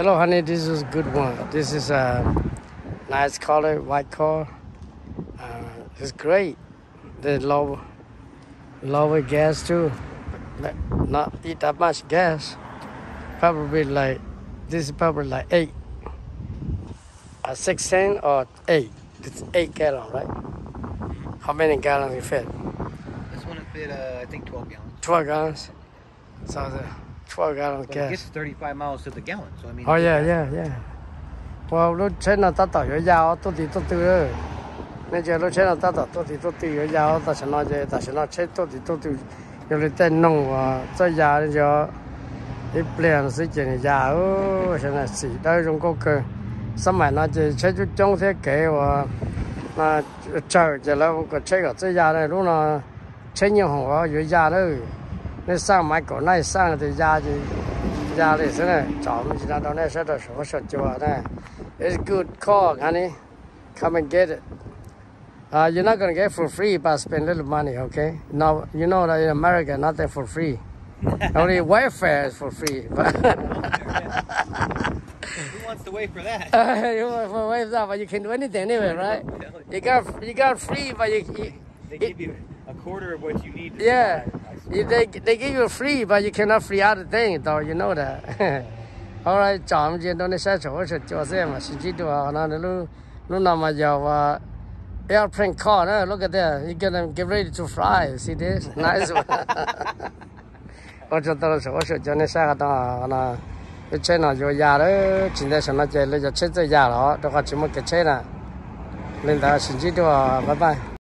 Hello, honey. This is a good one. This is a nice color, white car. Uh, it's great. The low, lower gas too. Not eat that much gas. Probably like this is probably like eight, a sixteen or eight. It's eight gallon, right? How many gallons you fit? This one fit, uh, I think, 12 gallons. Twelve gallons. So the twelve gallons But it gas. gets 35 miles to the gallon, so I mean. Oh yeah, yeah, yeah. Well, lúc trên là ta tỏ yếu giàu, tôi thì tôi tự. Nên giờ lúc trên là ta tỏ tôi thì tôi tự yếu giàu, ta sẽ nói gì, ta sẽ nói chết tôi thì tôi tự. Giờ lúc tên nông và cho già nên giờ ít liền sự kiện già, ô, hiện tại sĩ đây trong có cơ. Sắp mãi nó chỉ chết chút trong thế kế và nó chờ giờ là có chết ở chơi già này lúc nào chết nhiều hồng có yếu già đấy. It's good call, honey. Come and get it. Uh, you're not gonna get for free, but spend a little money, okay? Now you know that in America, nothing for free. Only welfare is for free. But Who wants to wait for that? you want for wave that, but you can do anything anyway, right? You got you got free, but you, you They give you a quarter of what you need to yeah, survive. they, they give you free, but you cannot free other thing, though, you know that. All right, chọn chuyện đó nên sẽ chỗ sẽ cho xem mà sẽ chỉ được nó lúc lúc nào mà giờ và airplane car, no, look at that, you gonna get ready to fly, see this, nice one. Ở chỗ đó chỗ sẽ cho nên sẽ đó là cái xe nào giờ già đó, chính là sẽ nó chơi lấy cho chết rồi già đó, đó là chỉ một cái xe nào, nên ta sẽ chỉ được, bye bye.